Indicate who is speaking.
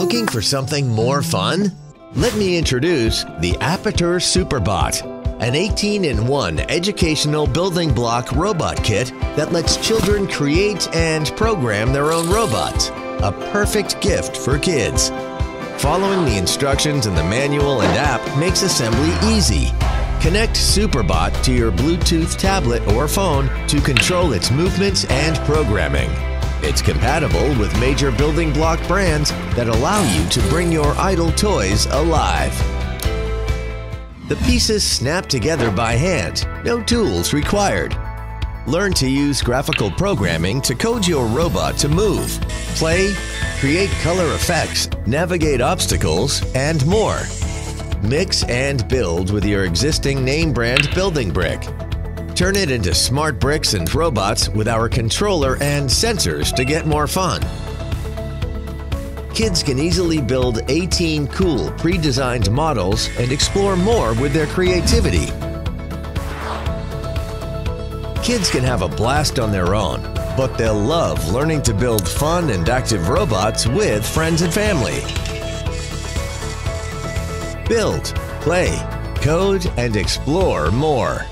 Speaker 1: Looking for something more fun? Let me introduce the Apitor Superbot, an 18 in 1 educational building block robot kit that lets children create and program their own robots. A perfect gift for kids. Following the instructions in the manual and app makes assembly easy. Connect Superbot to your Bluetooth tablet or phone to control its movements and programming. It's compatible with major building block brands that allow you to bring your idle toys alive. The pieces snap together by hand, no tools required. Learn to use graphical programming to code your robot to move, play, create color effects, navigate obstacles, and more. Mix and build with your existing name brand building brick Turn it into smart bricks and robots with our controller and sensors to get more fun. Kids can easily build 18 cool pre-designed models and explore more with their creativity. Kids can have a blast on their own, but they'll love learning to build fun and active robots with friends and family. Build, play, code, and explore more.